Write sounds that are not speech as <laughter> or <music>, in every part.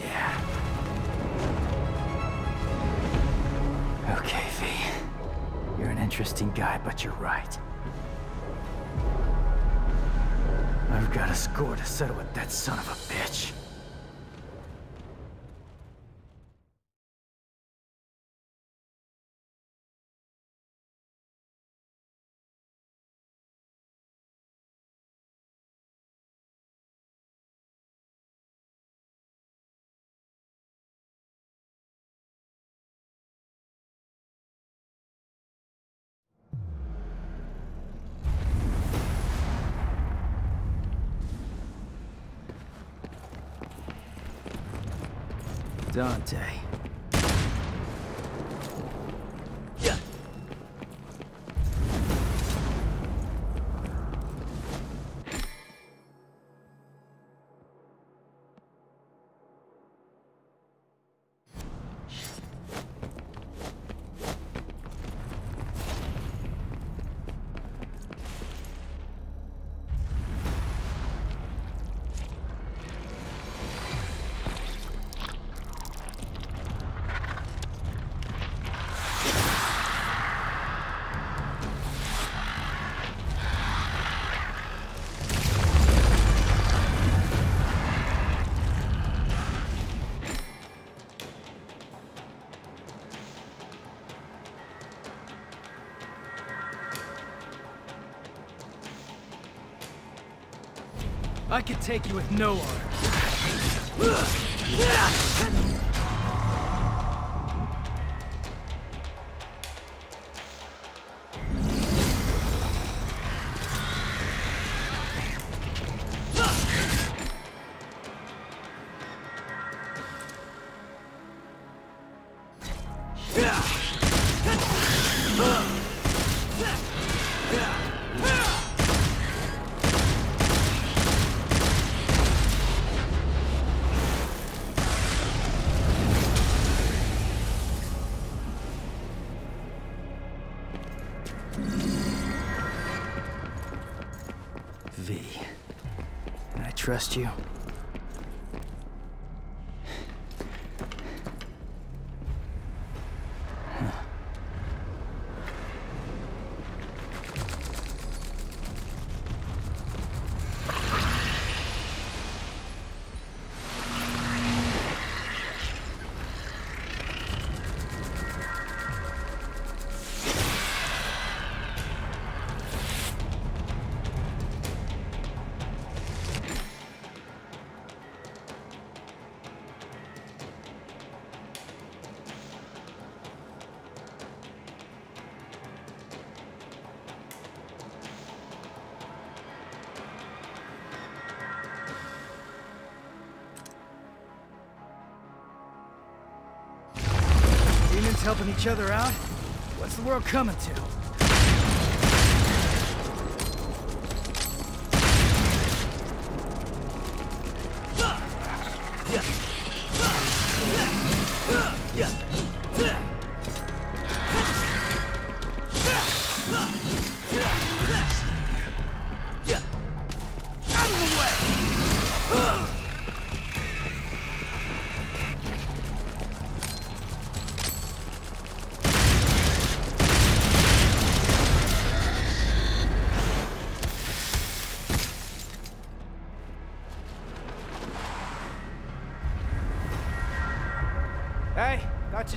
Yeah. Okay, V. You're an interesting guy, but you're right. I've got a score to settle with that son of a bitch. Dante. I could take you with no arms. Trust you? Each other out? What's the world coming to?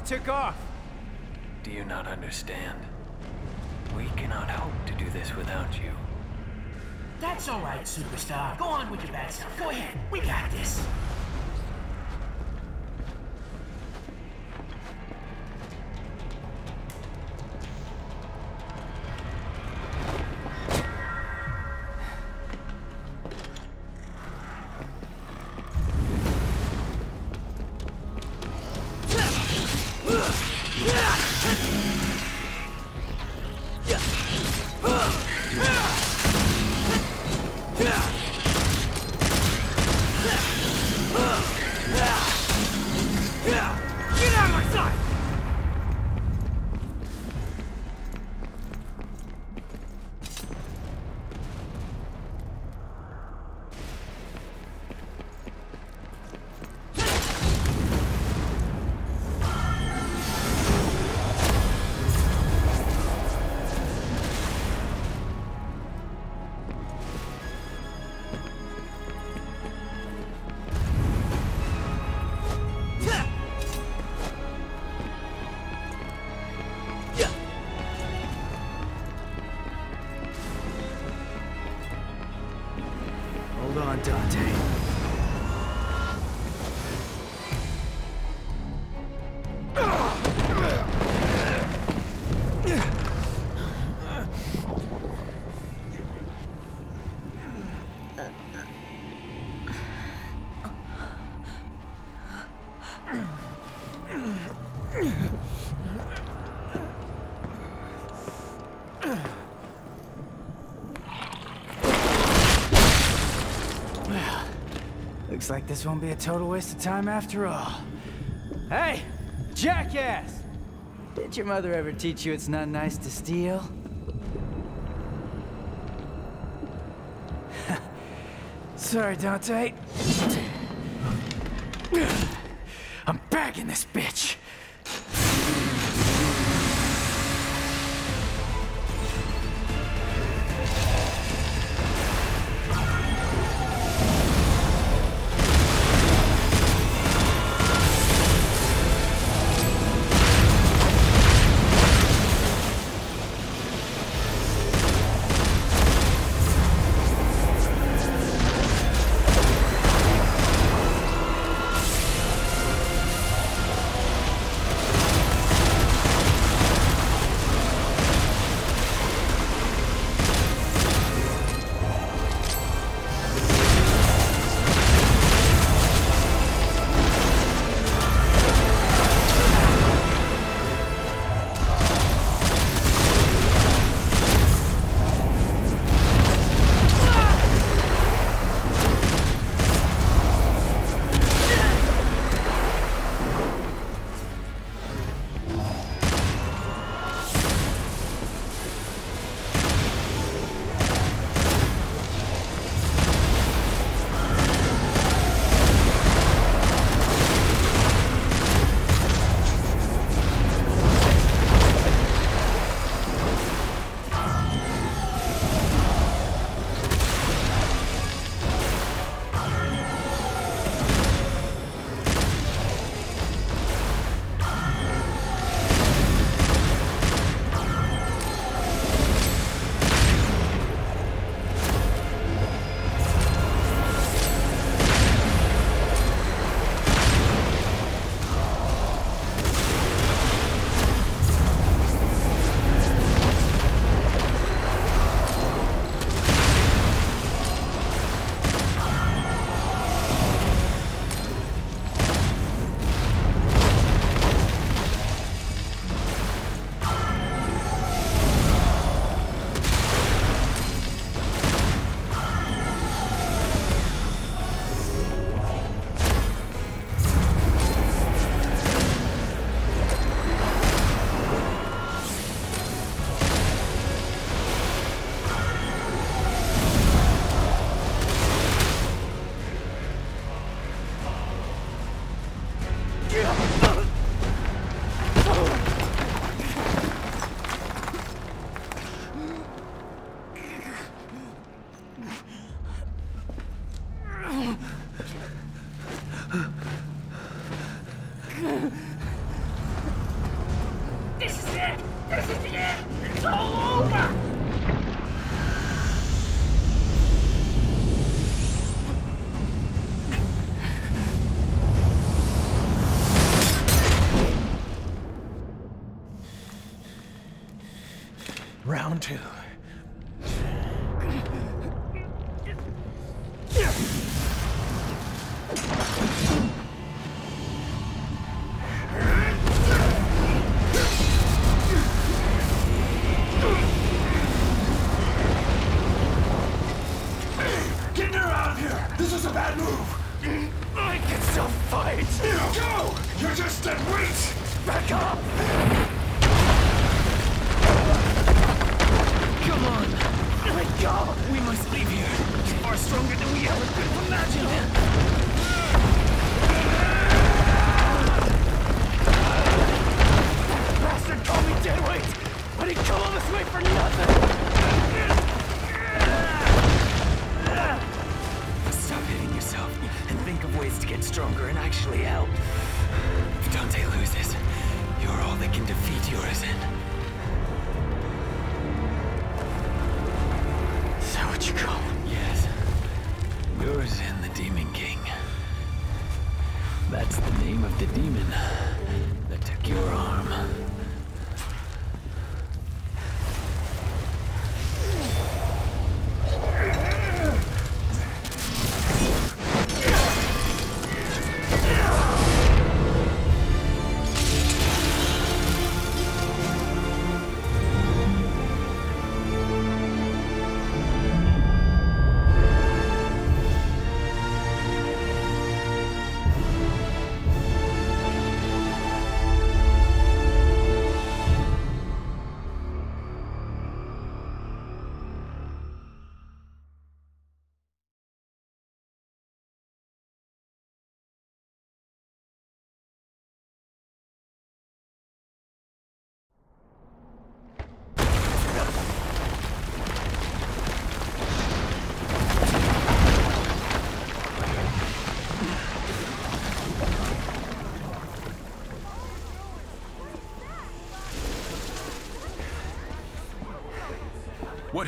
Took off. Do you not understand? We cannot hope to do this without you. That's all right, superstar. Go on with your bad stuff. Go ahead. We got this. This won't be a total waste of time after all. Hey, jackass! Did your mother ever teach you it's not nice to steal? <laughs> Sorry, Dante. Back up! Come on! Let go! We must leave here. You are stronger than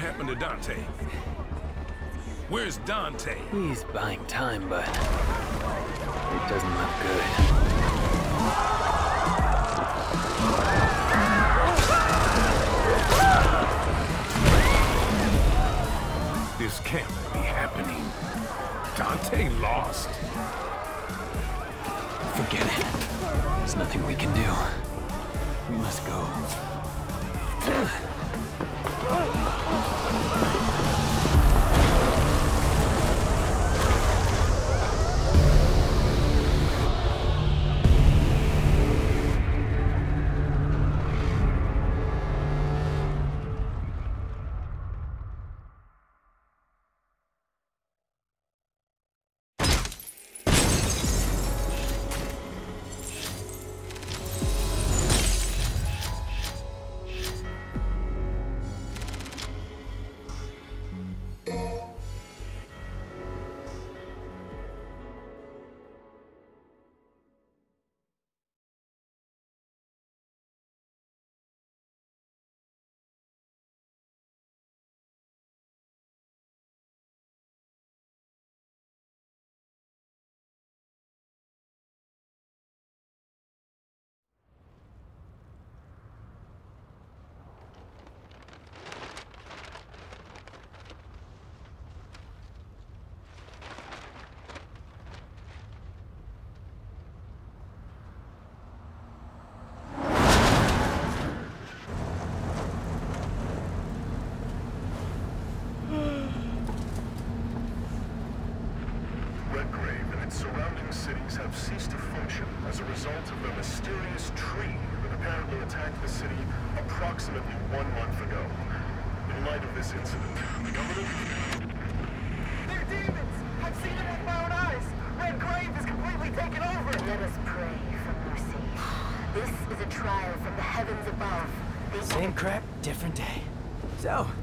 happened to Dante? Where's Dante? He's buying time, but it doesn't look good. This can't be happening. Dante lost. Forget it. There's nothing we can do. We must go.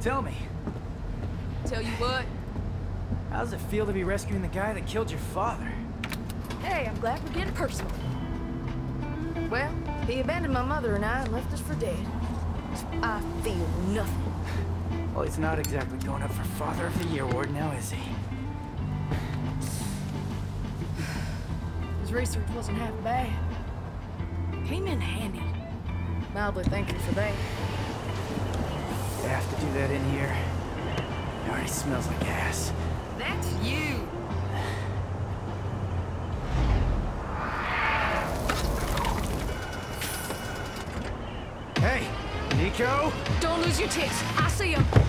Tell me. Tell you what? How does it feel to be rescuing the guy that killed your father? Hey, I'm glad we're getting personal. Well, he abandoned my mother and I and left us for dead. I feel nothing. Well, he's not exactly going up for Father of the Year award now, is he? His research wasn't half bad. Came in handy. Mildly thankful for that. They have to do that in here. It already smells like ass. That's you. Hey, Nico? Don't lose your tits. I see him.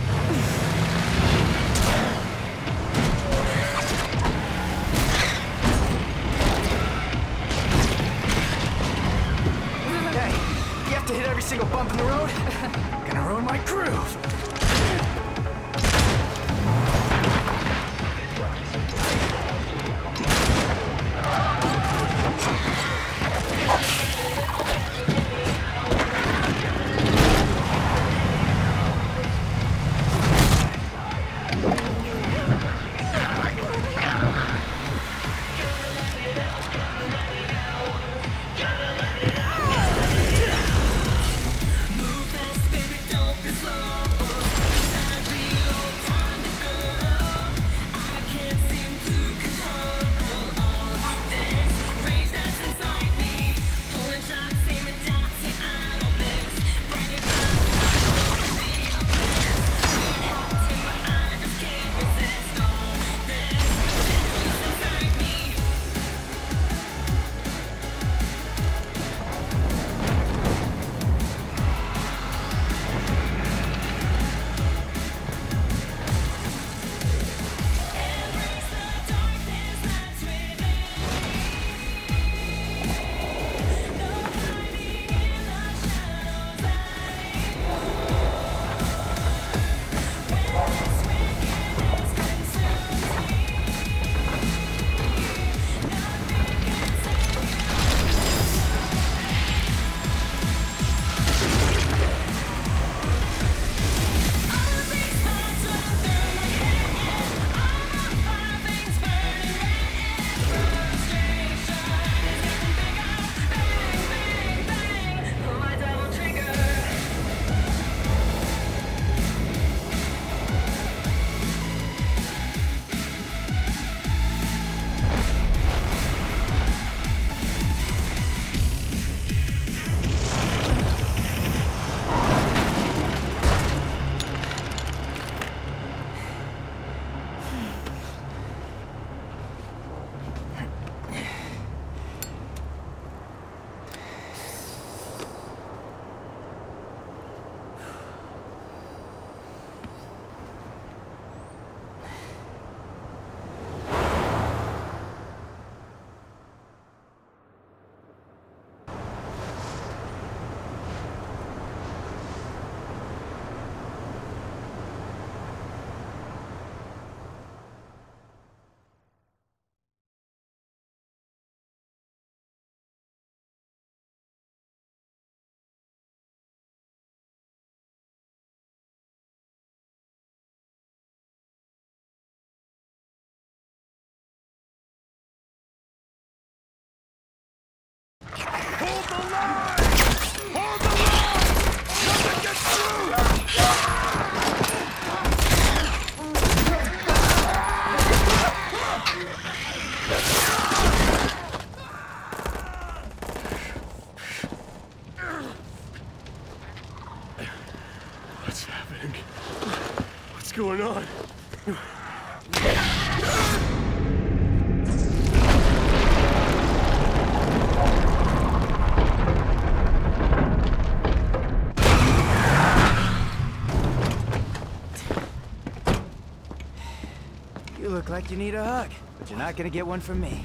You look like you need a hug, but you're not gonna get one from me.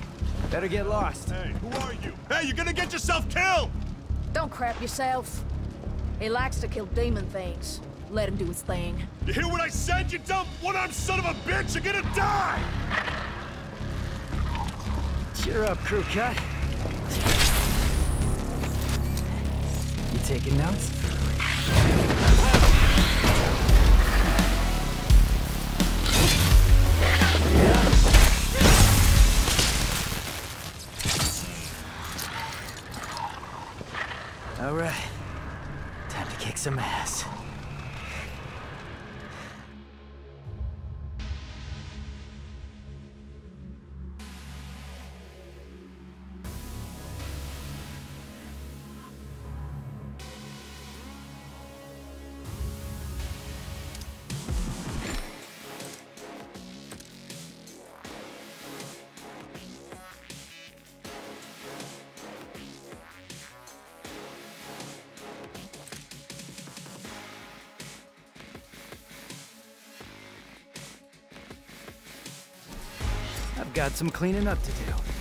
Better get lost. Hey, who are you? Hey, you're gonna get yourself killed! Don't crap yourself. He likes to kill demon things. Let him do his thing. You hear what I said, you dumb one-armed son of a bitch? You're gonna die! Cheer up, crew cut. You taking notes? All right. Time to kick some ass. Got some cleaning up to do.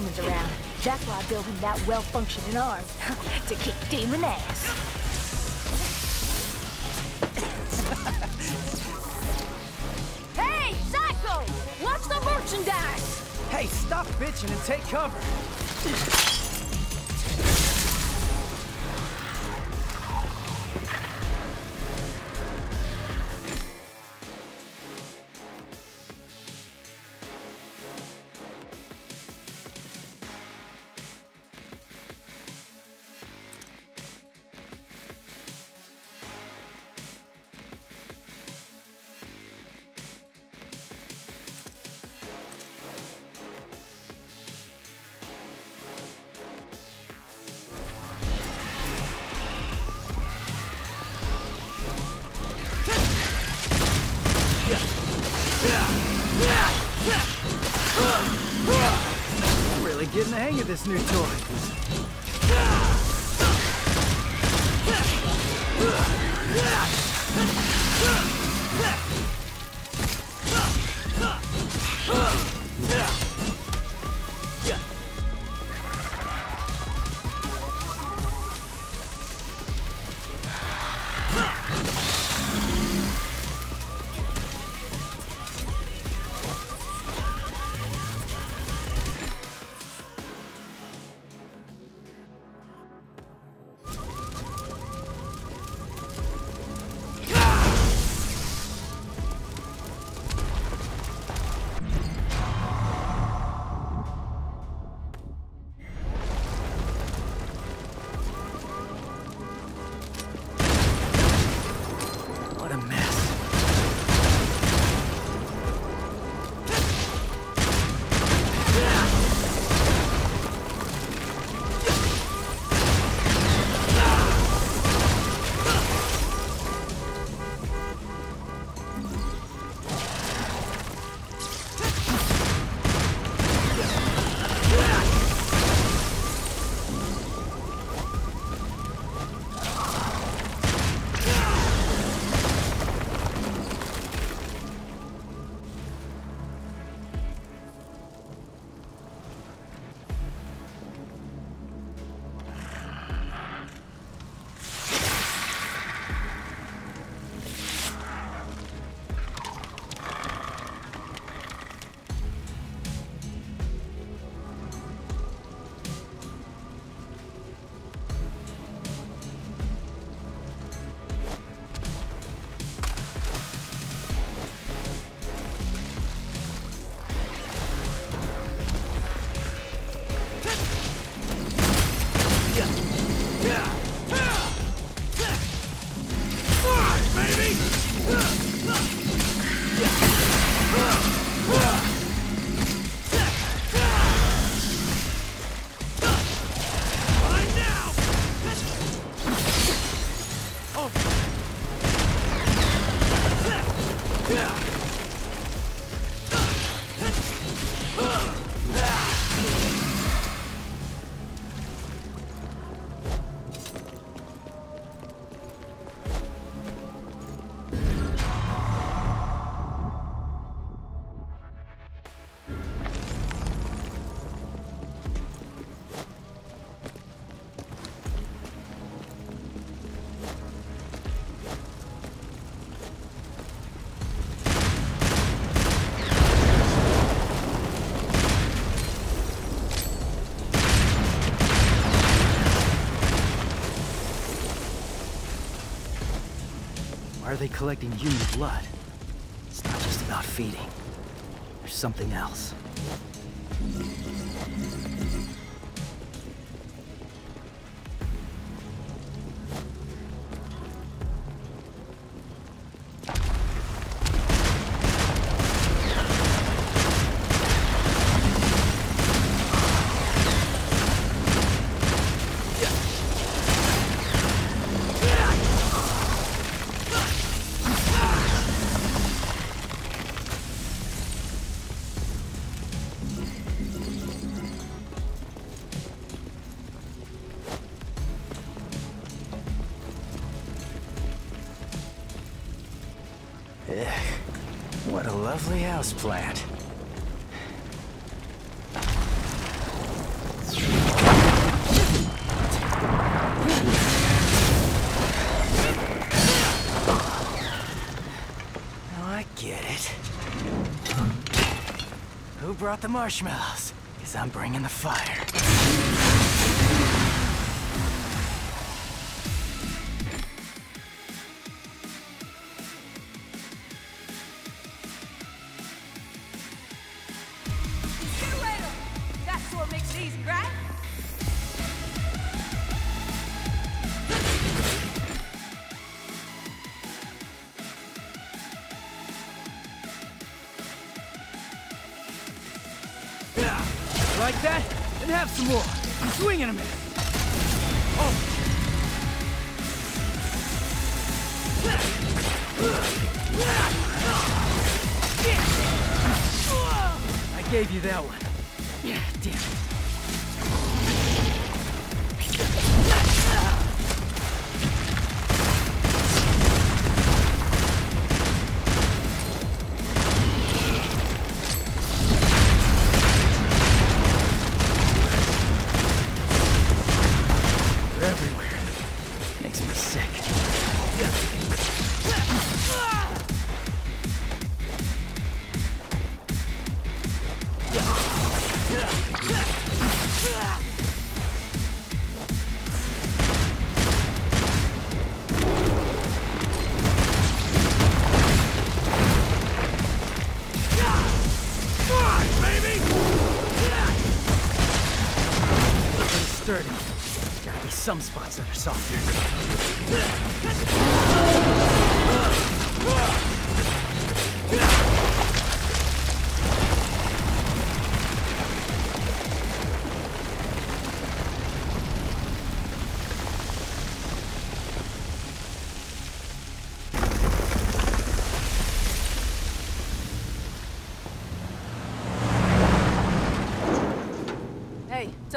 Demons around. That's why I built him that well-functioning arm. <laughs> to kick demon ass. <laughs> hey, Psycho! Watch the merchandise! Hey, stop bitching and take cover. Are they collecting human blood? It's not just about feeding. There's something else. What a lovely house plant. Now I get it. Who brought the marshmallows? Because I'm bringing the fire.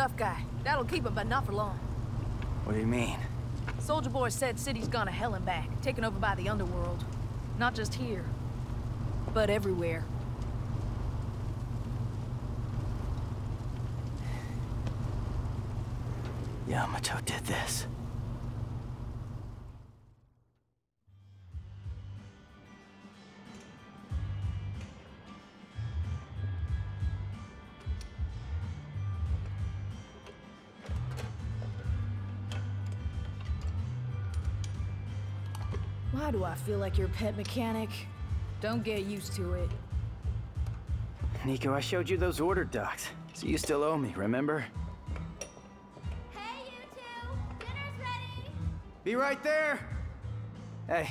Tough guy. That'll keep him, but not for long. What do you mean? Soldier Boy said city's gone to hell and back, taken over by the underworld. Not just here, but everywhere. I feel like your pet mechanic? Don't get used to it. Nico, I showed you those order docs, so you still owe me, remember? Hey, you two! Dinner's ready! Be right there! Hey,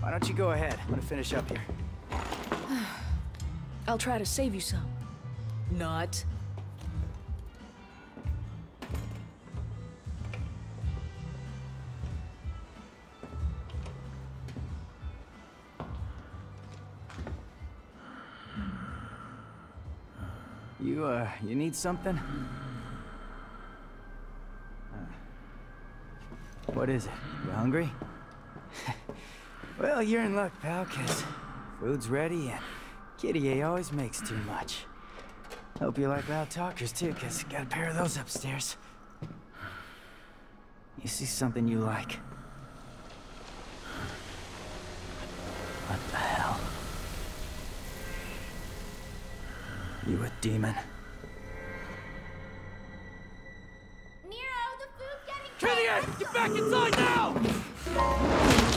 why don't you go ahead? I'm gonna finish up here. <sighs> I'll try to save you some. Not. You, uh, you need something? Uh, What is it? You hungry? <laughs> well, you're in luck, pal, 'cause food's ready and Kyrie always makes too much. Hope you like loud talkers too, 'cause got a pair of those upstairs. You see something you like? What the hell? You a demon? Nero, the food's getting Kyrie, get back inside now!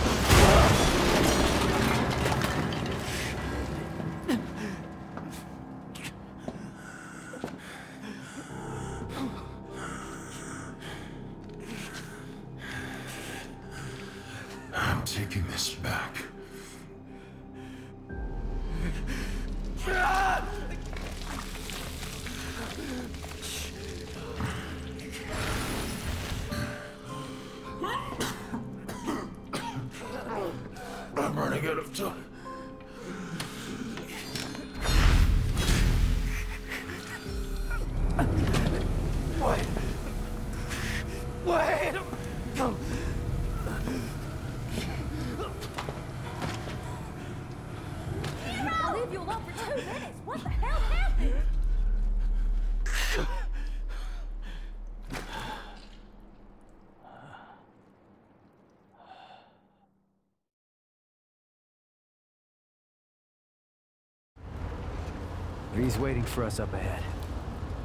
Waiting for us up ahead.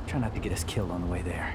Try not to get us killed on the way there.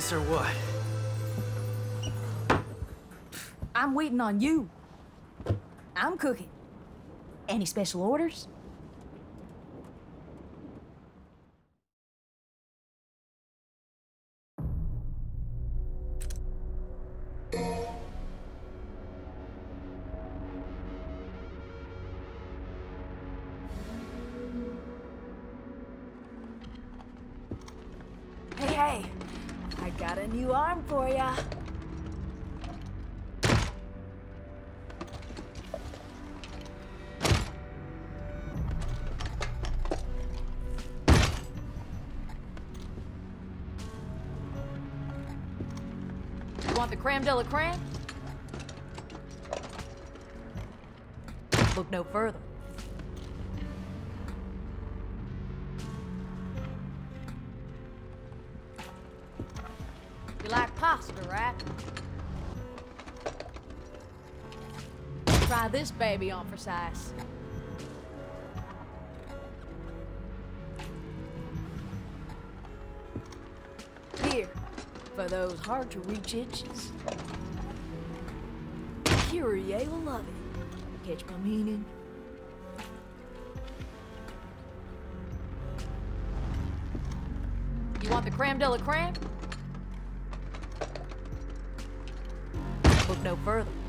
This or what? I'm waiting on you. I'm cooking. Any special orders? You want de la creme? Look no further. You like pasta, right? Try this baby on for size. Here, for those hard to reach itches. Will love it. Catch my meaning? You want the creme de la creme? Look no further.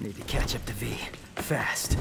Need to catch up to V. Fast.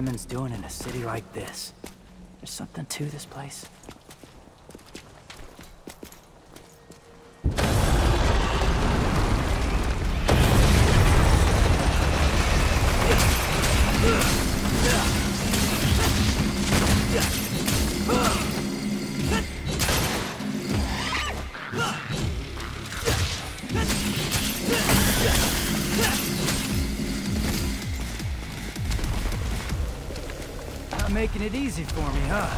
Demons doing in a city like this? There's something to this place. Easy for me, huh?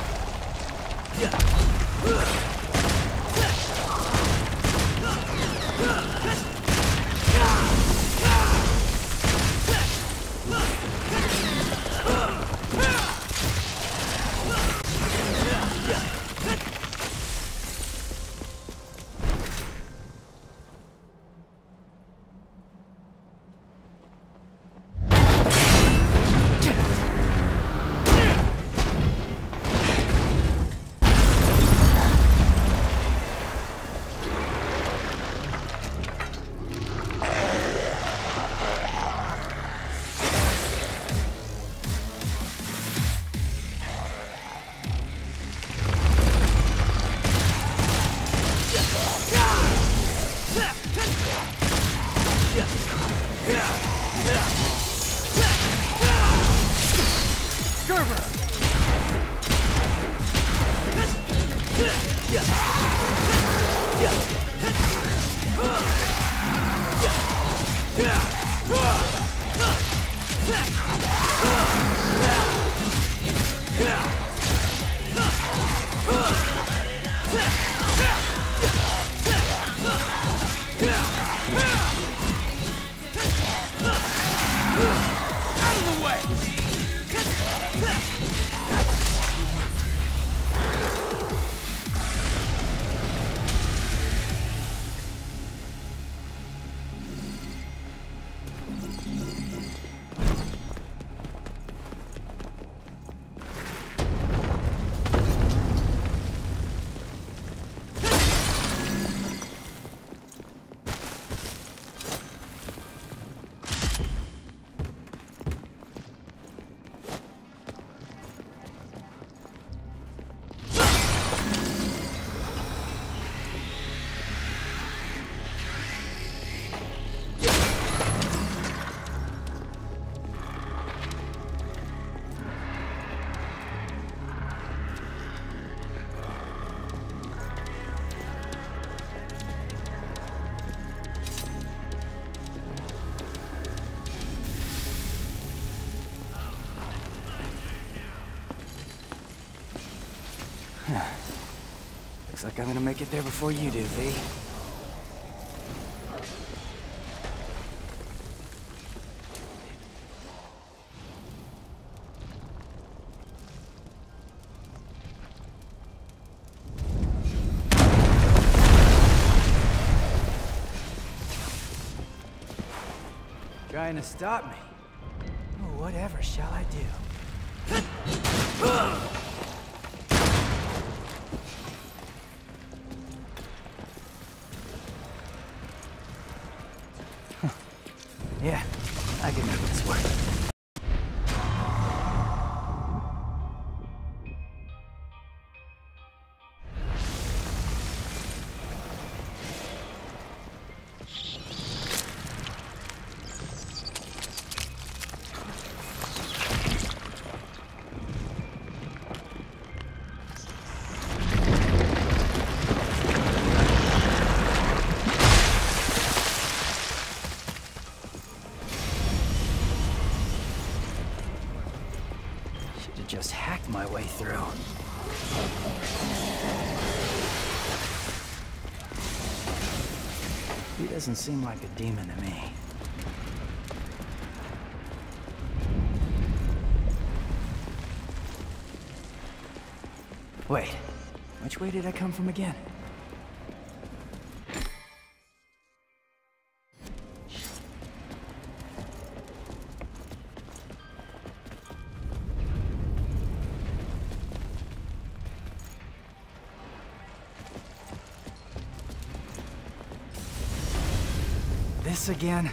Looks like I'm gonna make it there before you do, V. Trying to stop me. My way through. He doesn't seem like a demon to me. Wait, which way did I come from again? Again?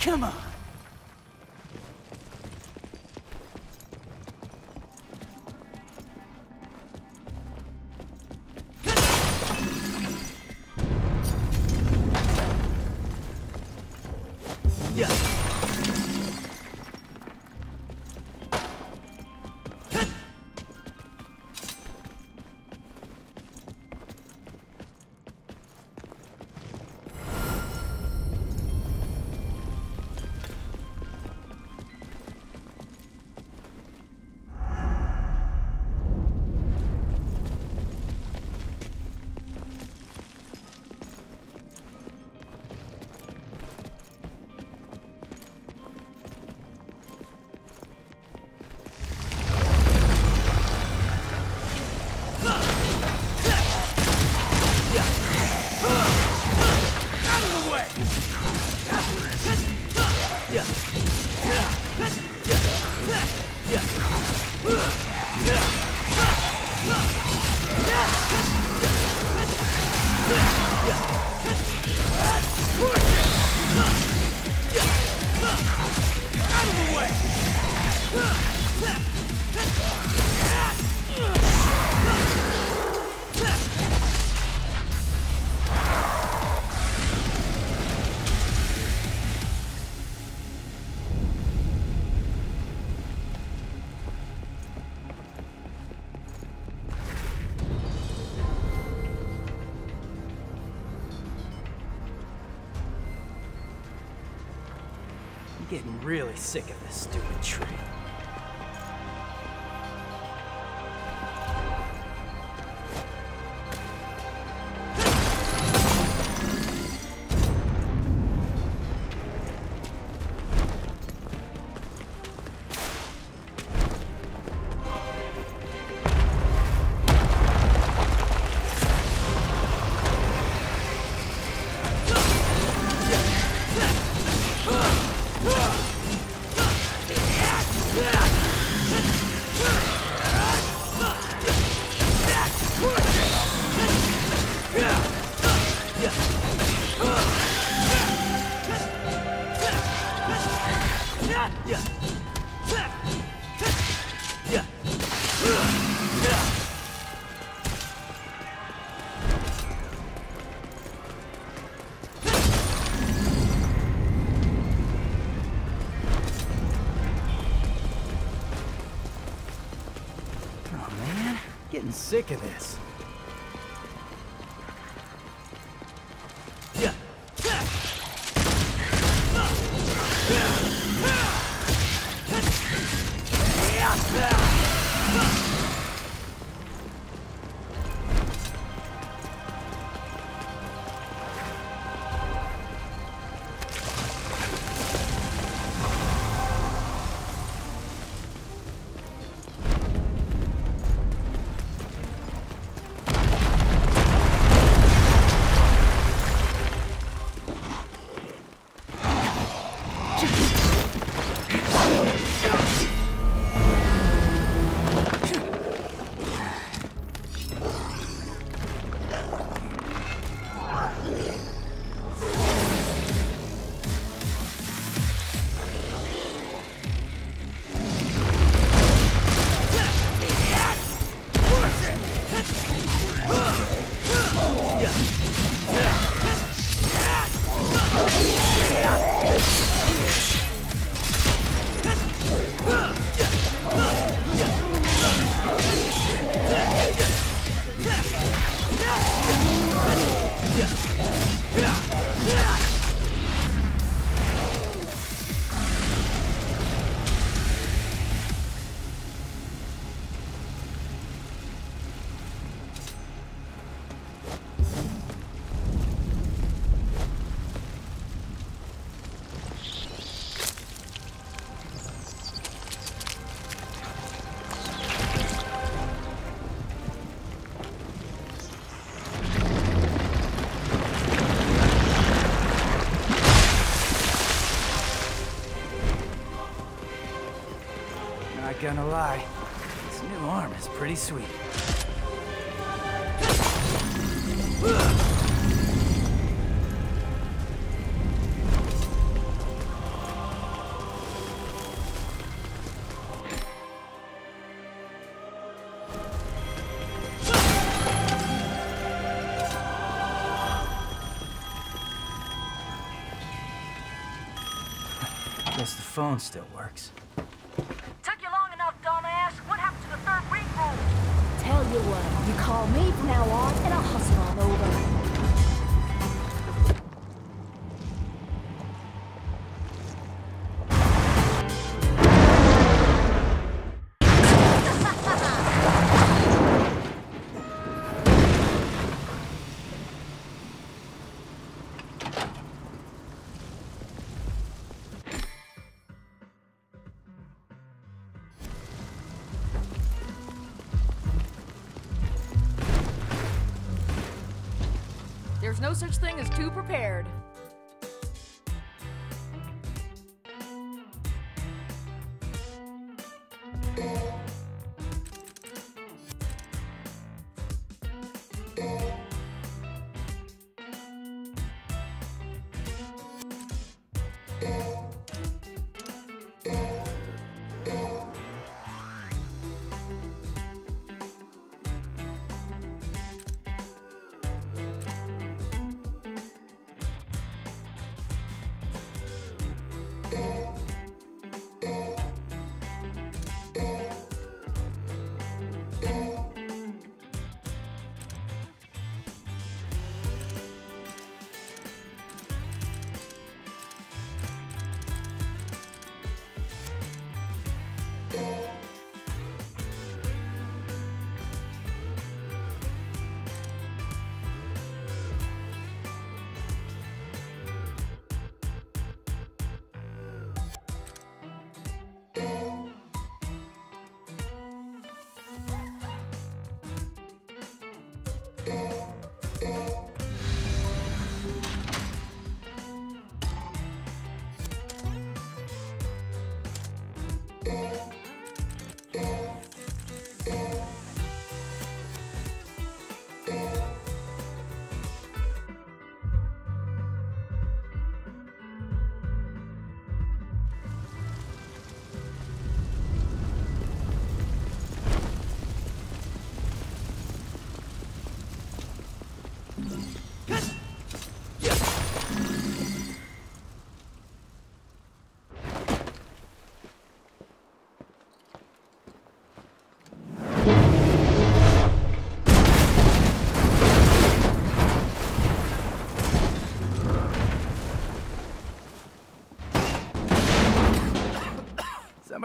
Come on! Really sick of sick of this. Gonna lie, this new arm is pretty sweet. <laughs> Guess the phone still works. There's no such thing as too prepared.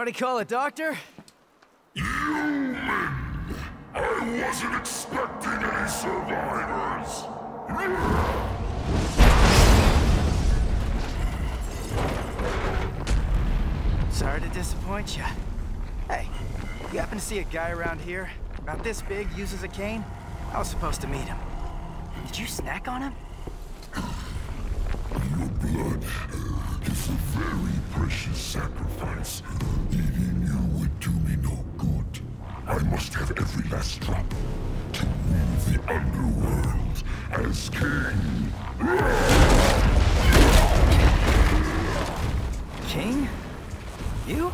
Somebody call a doctor? Human! I wasn't expecting any survivors! Sorry to disappoint you. Hey, you happen to see a guy around here? About this big, uses a cane? I was supposed to meet him. Did you snack on him? You?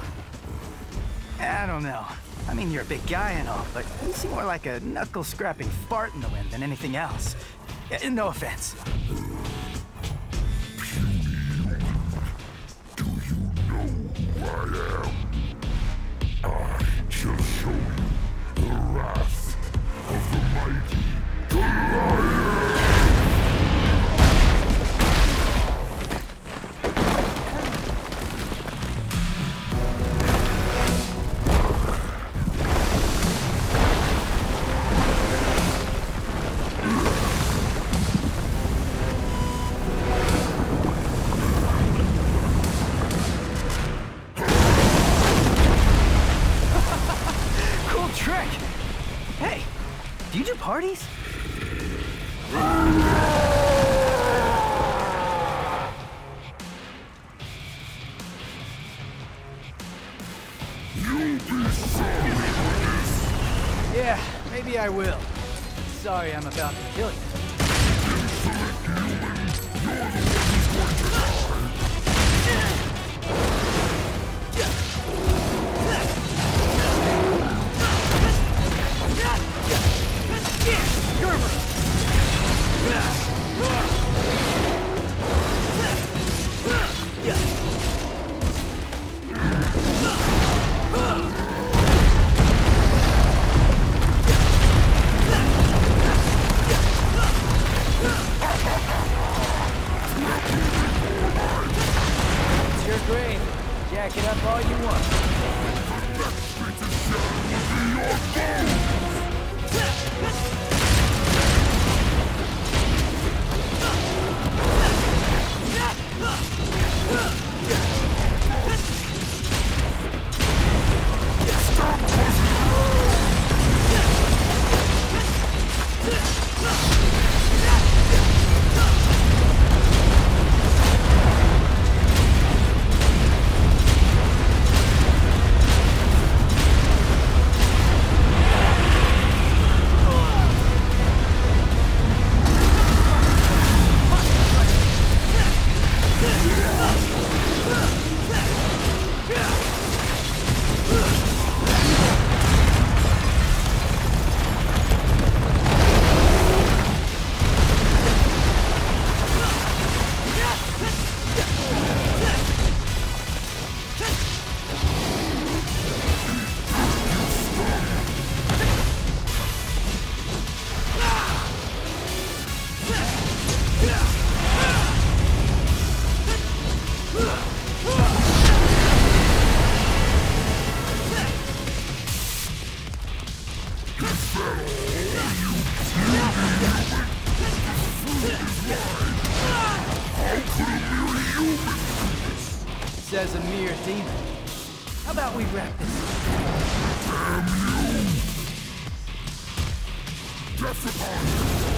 I don't know. I mean, you're a big guy and all, but you seem more like a knuckle-scrapping fart in the wind than anything else. No offense. Show you the wrath of the mighty Says a mere demon. How about we wrap this up? my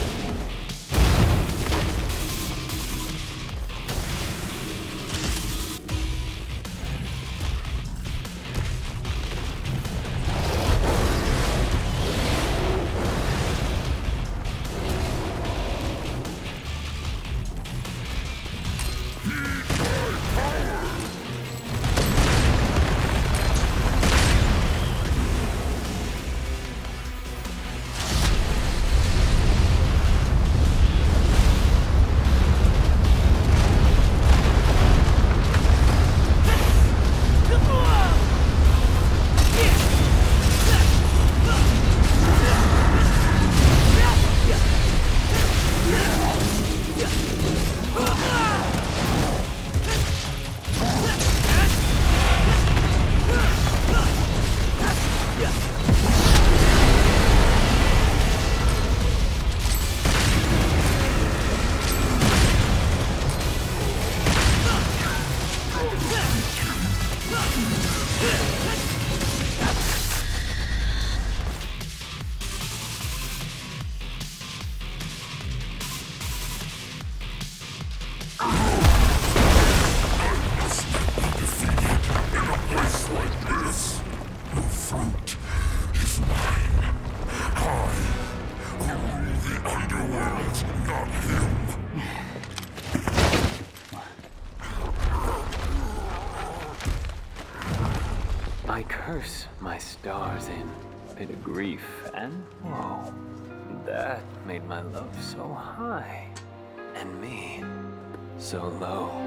so low.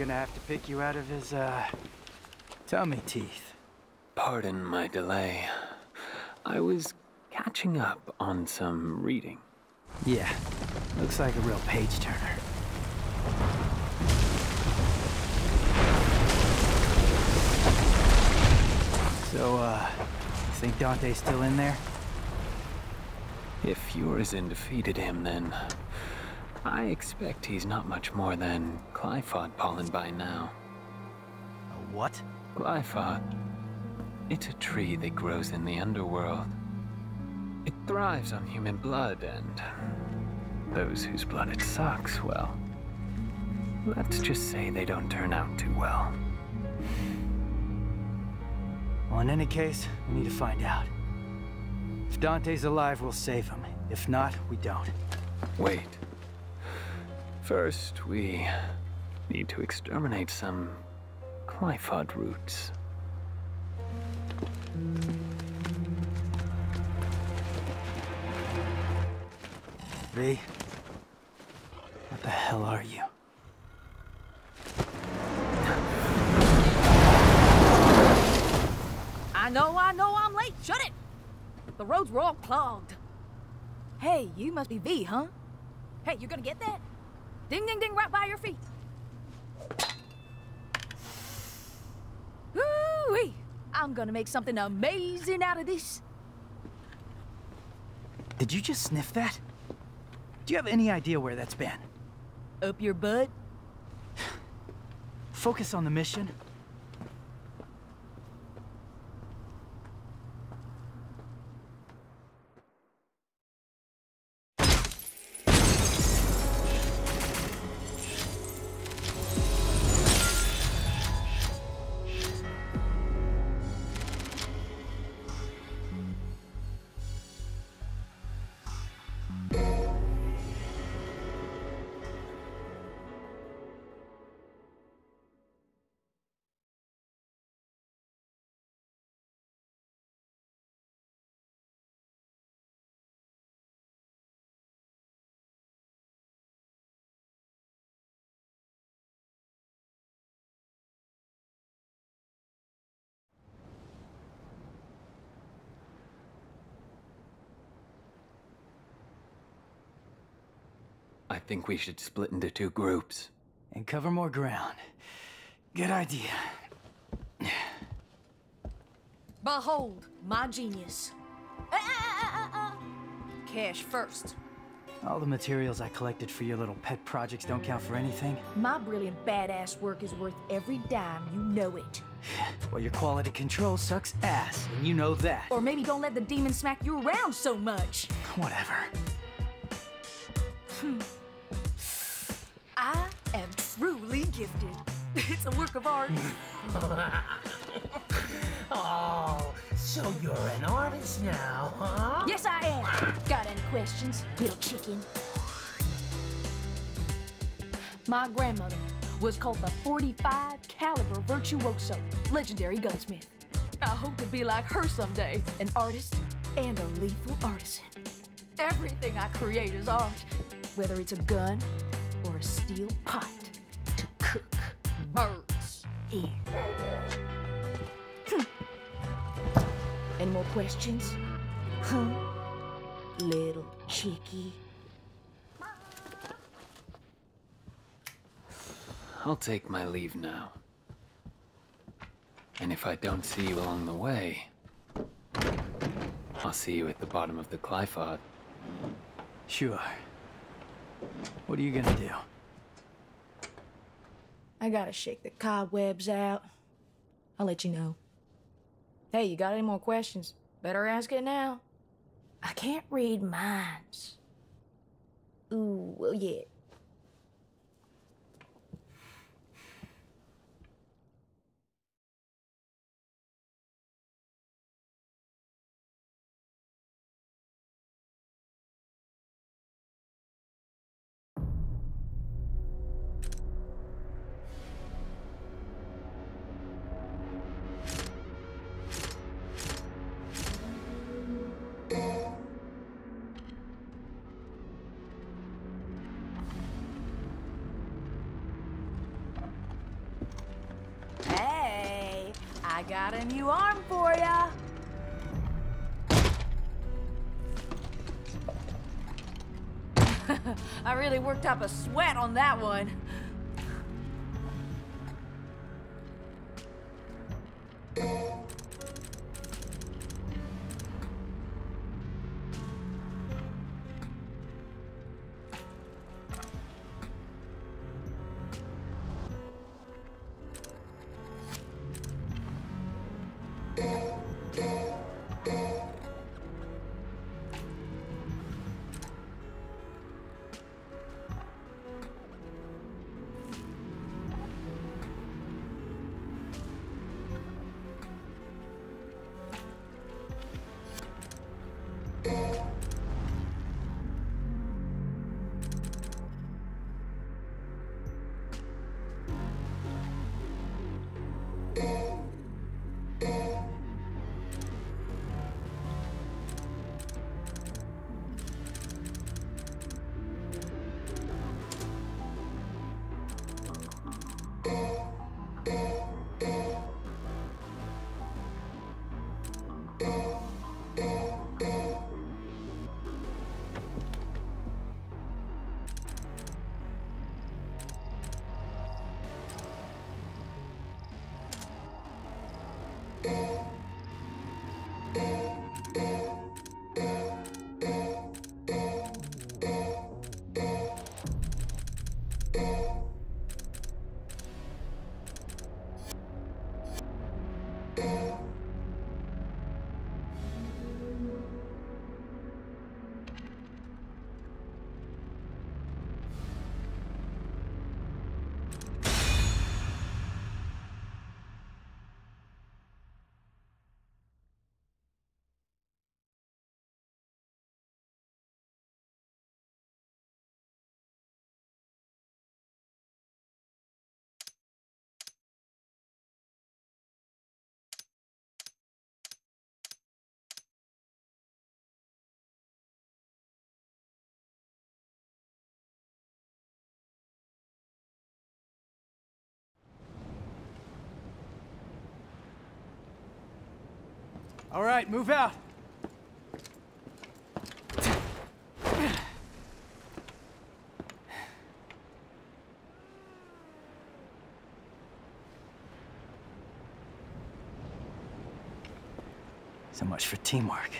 Gonna have to pick you out of his, uh, tummy teeth. Pardon my delay. I was catching up on some reading. Yeah, looks like a real page turner. So, uh, you think Dante's still in there? If Urizen defeated him, then I expect he's not much more than Qliphoth pollen by now. A what? Qliphoth. It's a tree that grows in the underworld. It thrives on human blood, and those whose blood it sucks, well, let's just say they don't turn out too well. Well, in any case, we need to find out. If Dante's alive, we'll save him. If not, we don't. Wait. First, we need to exterminate some Qliphoth roots. V, what the hell are you? I know, I know I'm late. Shut it! The roads were all clogged. Hey, you must be V, huh? Hey, you gonna get that? Ding, ding, ding, right by your feet. Woo-wee! I'm gonna make something amazing out of this. Did you just sniff that? Do you have any idea where that's been? Up your butt? <sighs> Focus on the mission. I think we should split into two groups. And cover more ground. Good idea. Behold, my genius. Ah, ah, ah, ah, ah. Cash first. All the materials I collected for your little pet projects don't count for anything. My brilliant badass work is worth every dime, you know it. Well, your quality control sucks ass, and you know that. Or maybe don't let the demon smack you around so much. Whatever. I am truly gifted. <laughs> It's a work of art. <laughs> oh, so you're an artist now, huh? yes, I am. Got any questions, little chicken? My grandmother was called the 45 caliber virtuoso, legendary gunsmith. I hope to be like her someday, an artist and a lethal artisan. Everything I create is art, whether it's a gun or a steel cook birds in. Hmm. Any more questions? Huh? Little chickie. I'll take my leave now. And if I don't see you along the way, I'll see you at the bottom of the Qliphoth. Sure. What are you gonna do? I gotta shake the cobwebs out. I'll let you know. Hey, you got any more questions? Better ask it now. I can't read minds. Ooh, well, yeah. Really worked up a sweat on that one. All right, move out. So much for teamwork.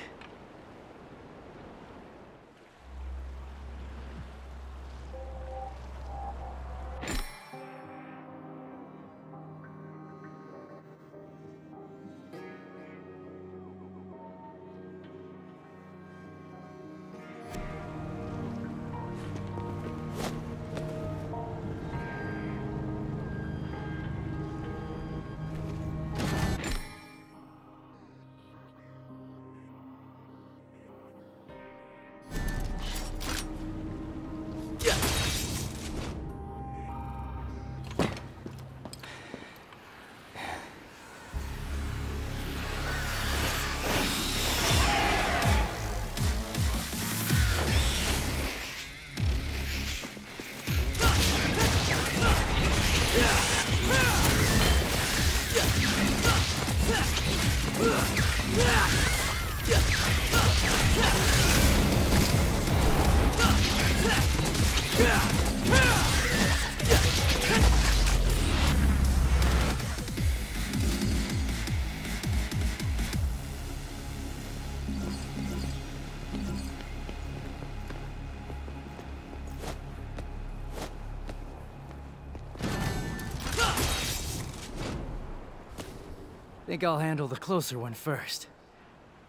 Think I'll handle the closer one first.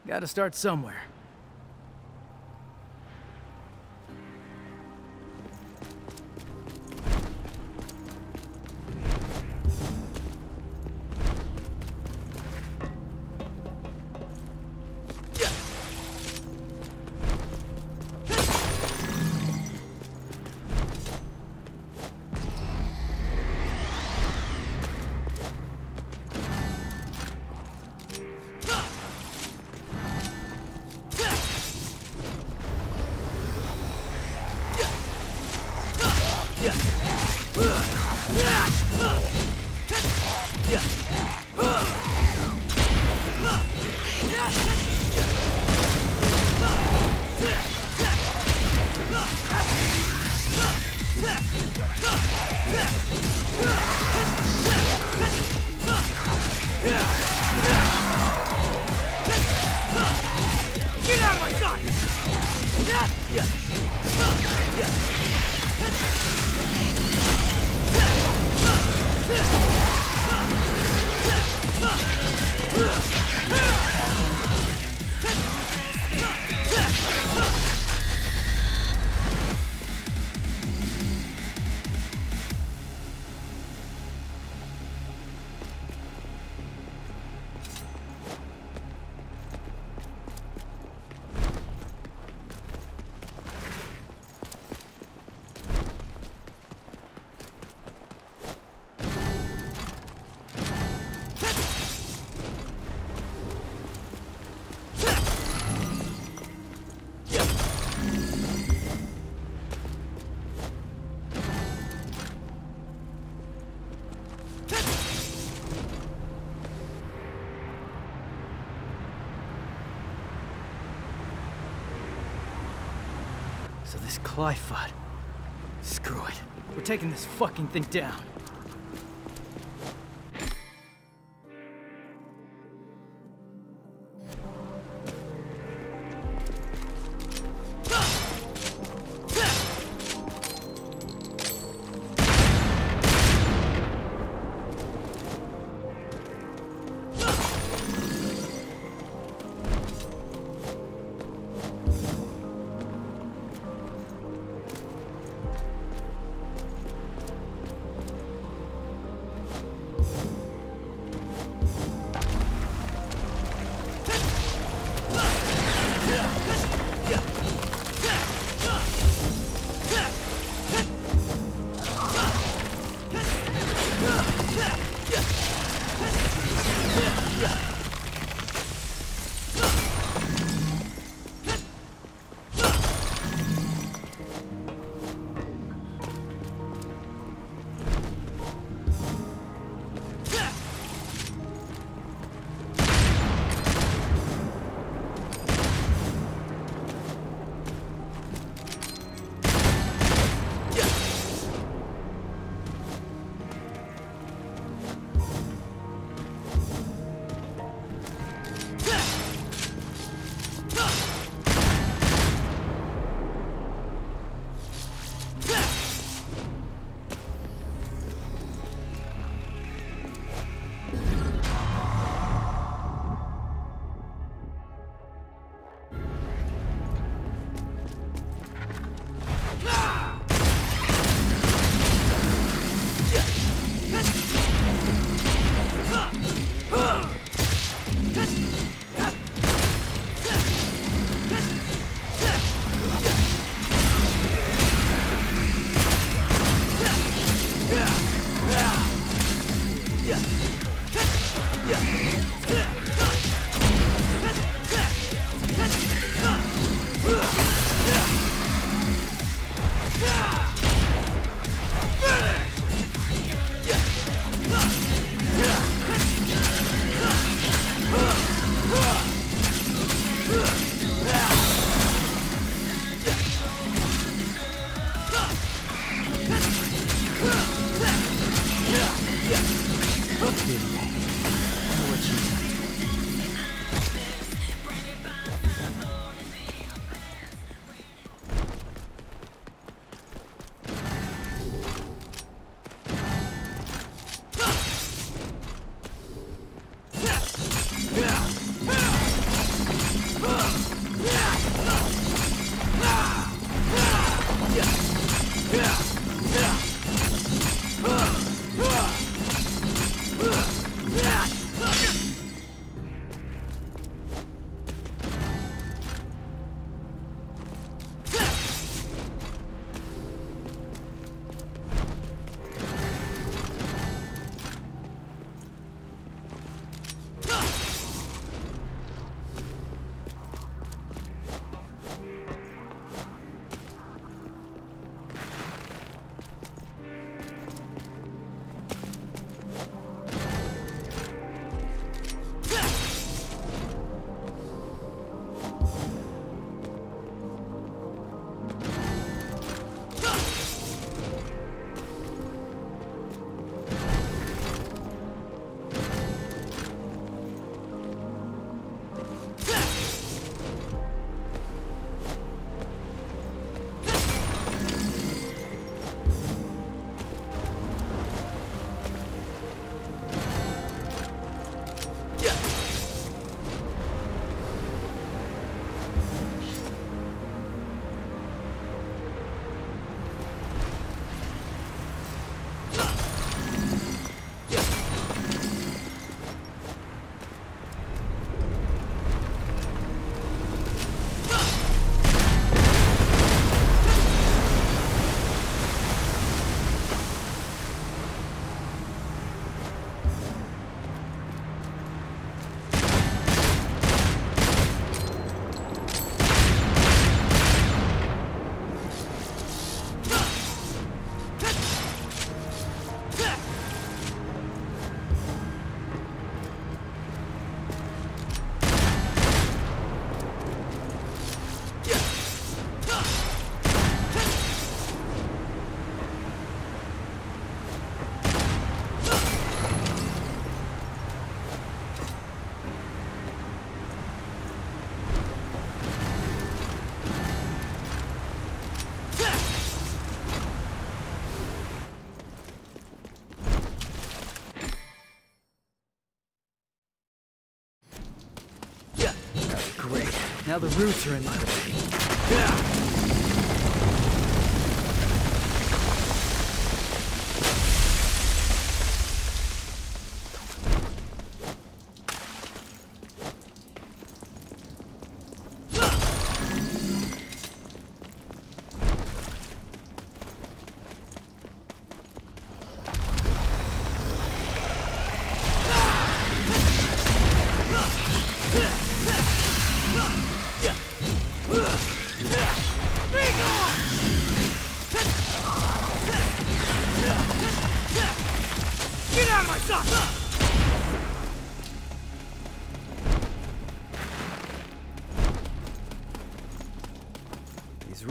Gotta start somewhere. So. Screw it. We're taking this fucking thing down. Now the roots are in my way.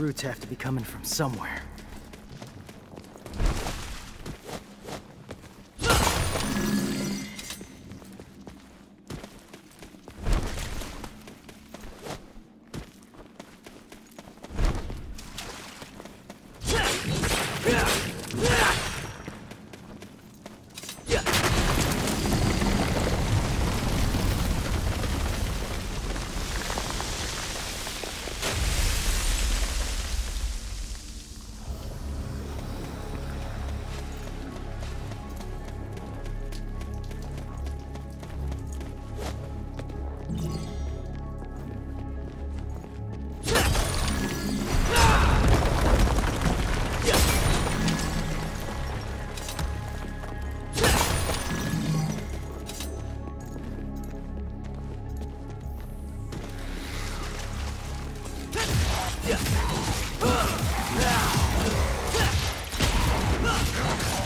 Roots have to be coming from somewhere.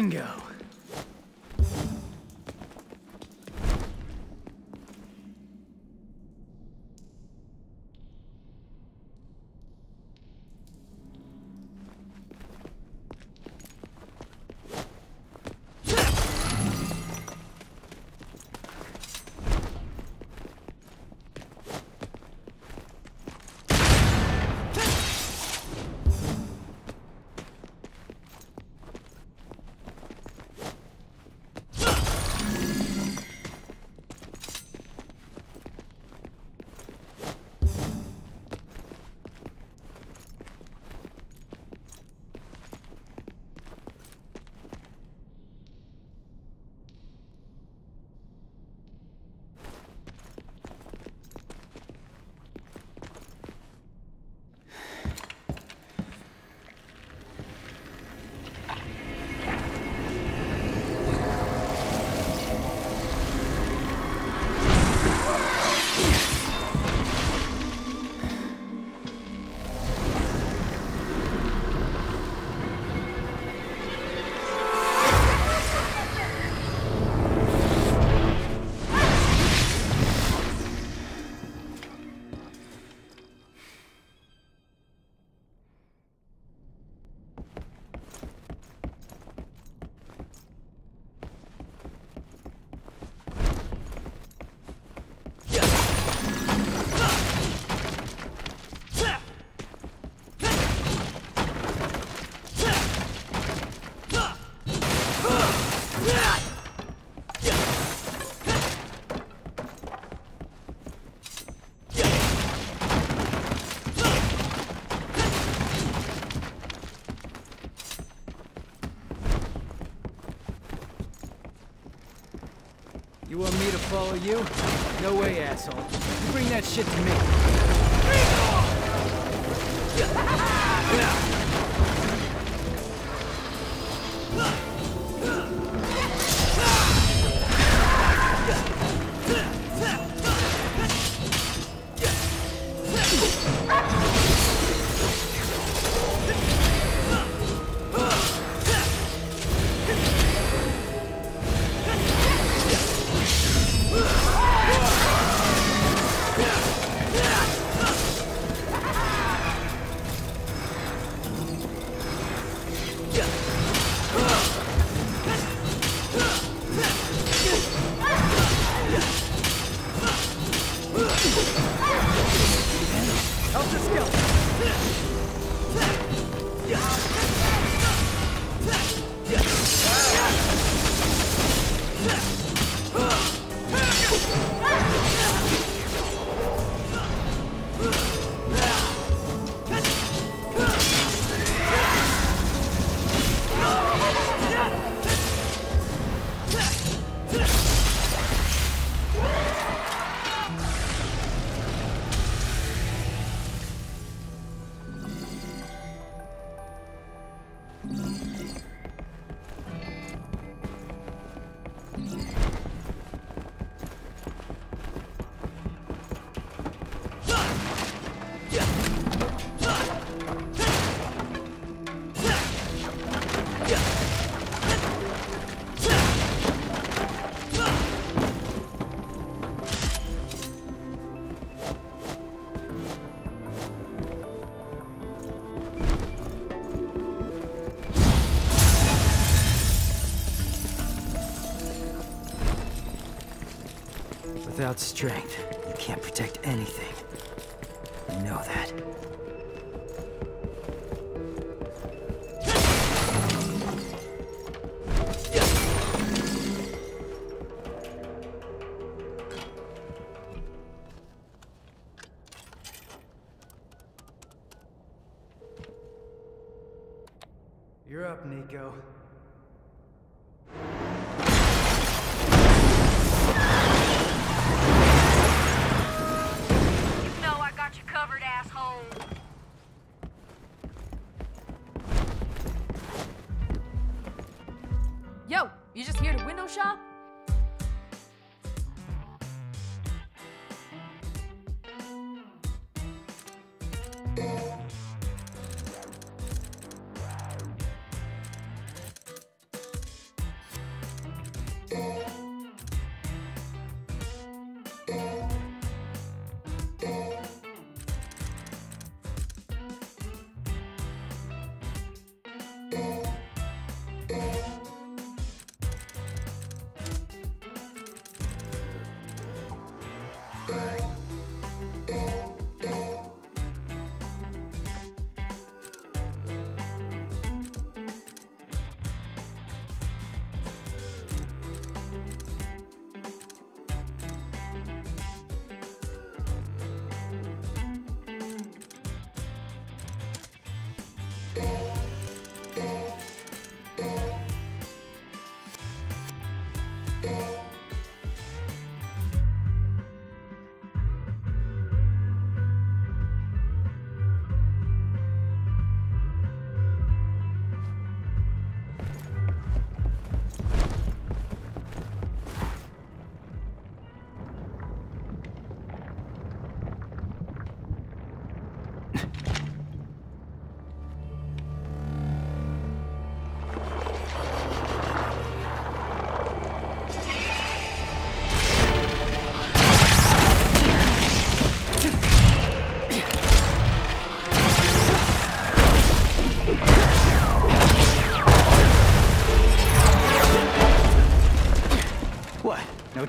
You me to follow you? No way, asshole. You bring that shit to me. Without strength, you can't protect anything.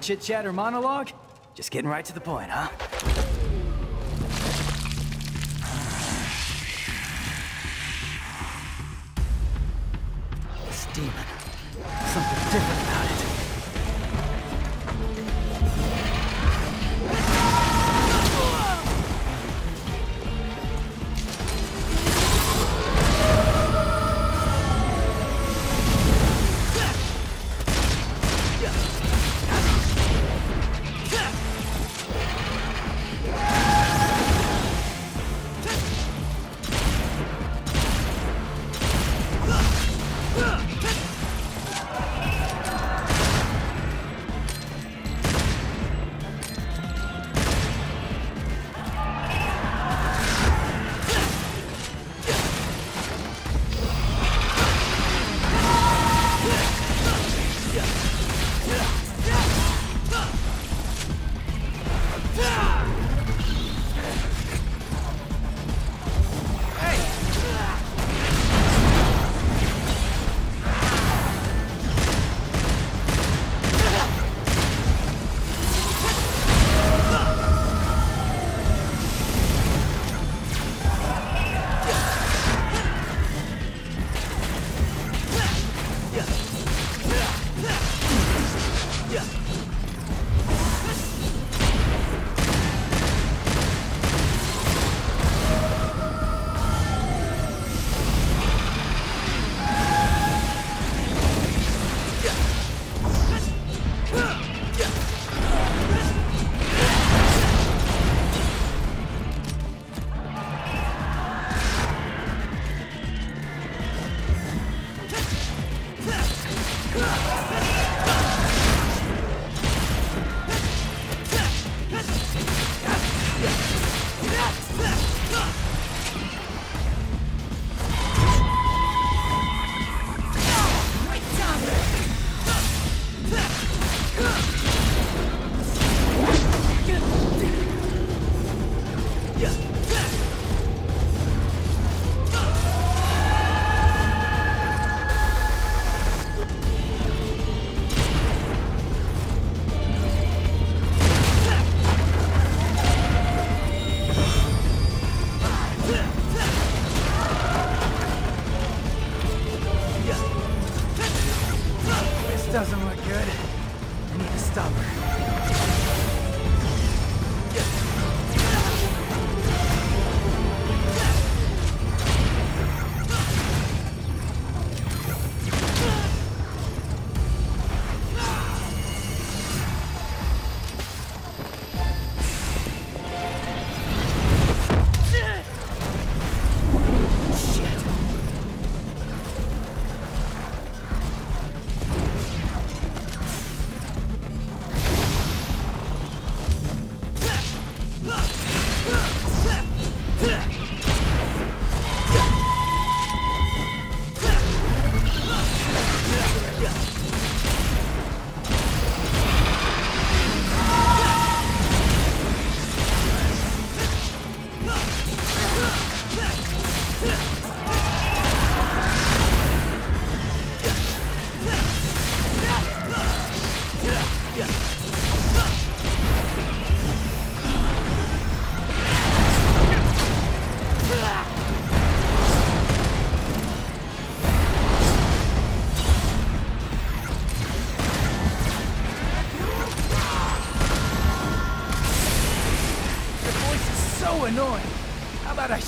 What? Chit chat or monologue? Just getting right to the point, huh?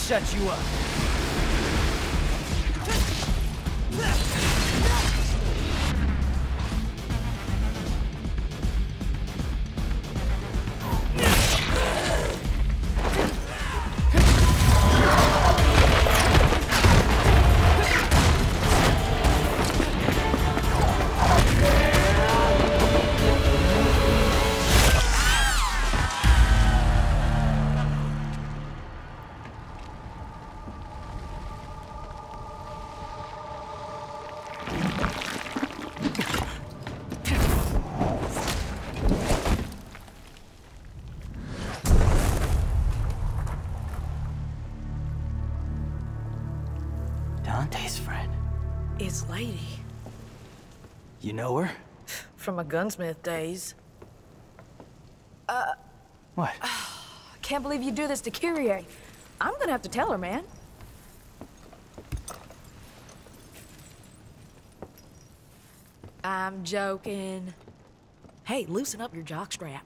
Shut you up? From my gunsmith days. Uh, What? I <sighs> can't believe you do this to Kyrie. I'm gonna have to tell her, man. I'm joking. Hey, loosen up your jockstrap.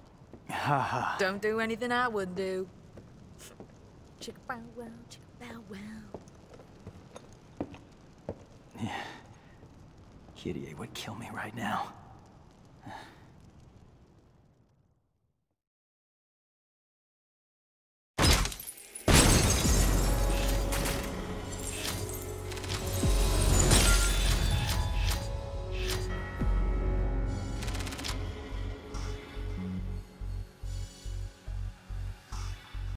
Don't do anything I wouldn't do. Chicka bow wow, chicka bow wow. Yeah. Kyrie would kill me right now.